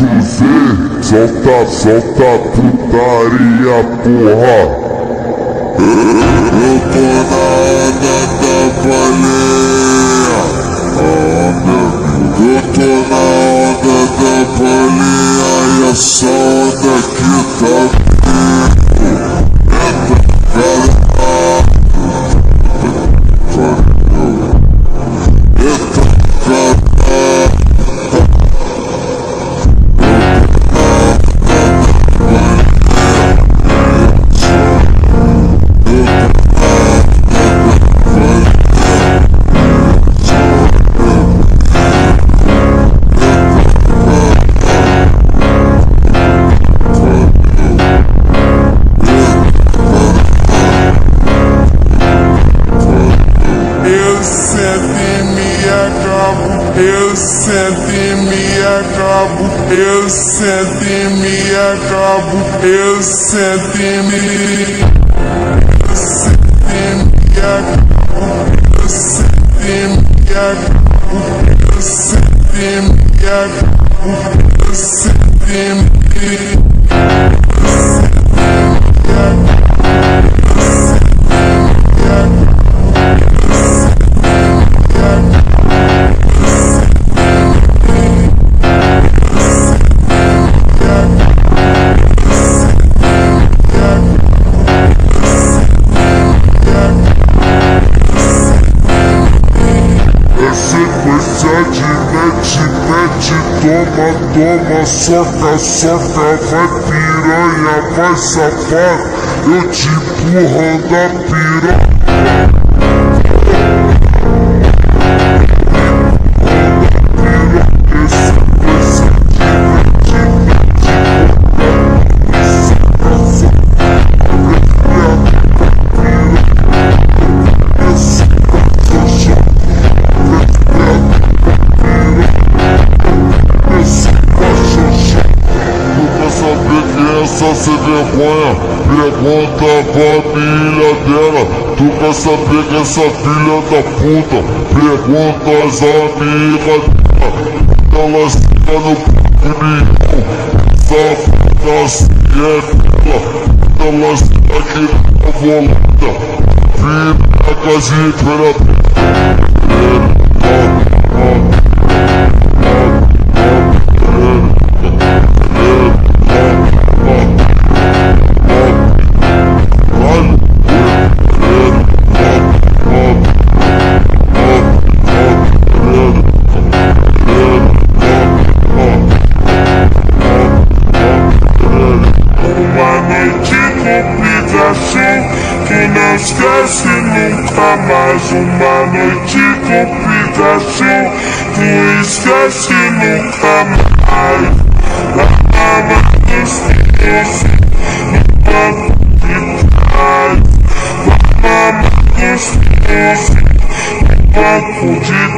José, solta, solta putaria, porra. Eu tô na onda da baleia, Eu sento me acabo, eu sento me acabo, eu sento me. Eu sento me acabo, eu sento me acabo, eu sento me acabo, eu sento e me. Toma, toma, soca, soca, vai piranha, vai safado, eu te empurrando a piranha. Vergonha Pergunta a família dela. Tu quer saber que essa filha da puta? Pergunta as amigas dela. Elas ficam no punhão Safada se é dela Elas ficam aqui na volta Vira a casinha de que nunca mais uma noite com Pikachu Tu esquece nunca mais Na cama dos filhos No banco de trás Na cama dos filhos No banco de